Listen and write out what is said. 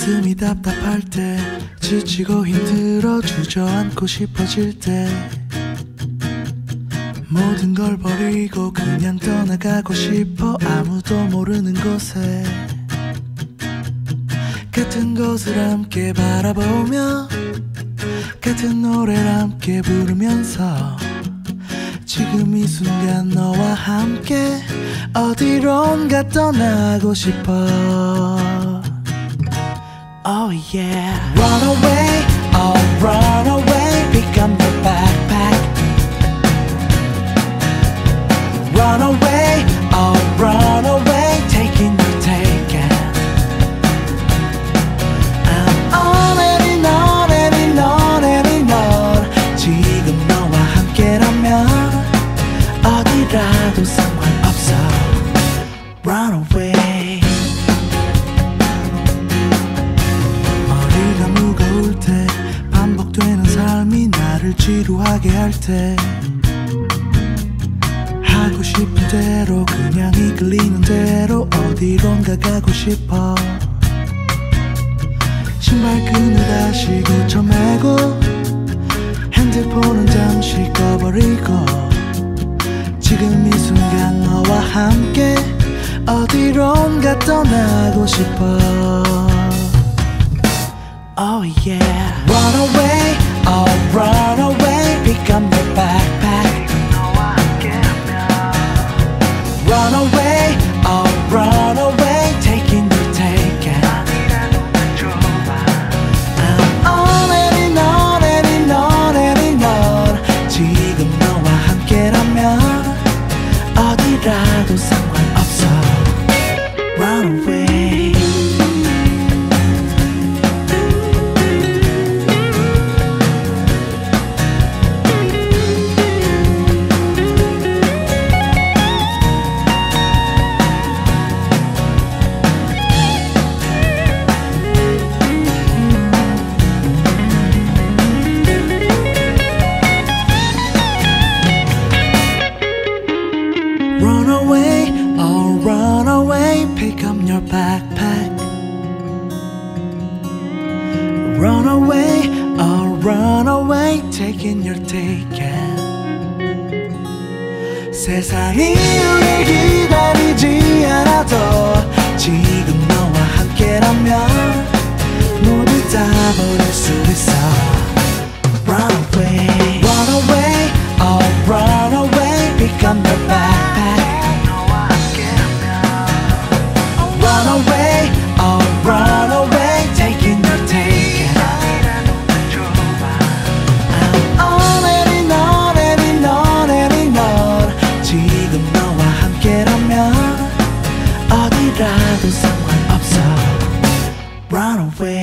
가슴이 답답할 때 지치고 힘들어 주저앉고 싶어질 때 모든 걸 버리고 그냥 떠나가고 싶어 아무도 모르는 곳에 같은 것을 함께 바라보며 같은 노래를 함께 부르면서 지금 이 순간 너와 함께 어디론가 떠나고 싶어 Oh yeah Run away, oh run away Pick up your backpack Run away, oh run away Taking your taken I'm on and on and on and on 지금 너와 함께라면 어디라도 상관없어 Run away 무거울 때 반복되는 삶이 나를 지루하게 할 때. 하고 싶은 대로 그냥 이끌리는 대로 어디론가 가고 싶어. 신발끈을 다시 고쳐 매고 핸드폰은 잠시 꺼버리고 지금 이 순간 너와 함께 어디론가 떠나고 싶어 Oh yeah. Run away, oh Run away, oh run away, pick up your backpack. Run away, oh run away, taking your ticket. 세상이 우릴 기다리지 않아도 지금 너와 함께라면 모두 다 버릴 수 있어. Run away, run away, oh run away, pick up right away.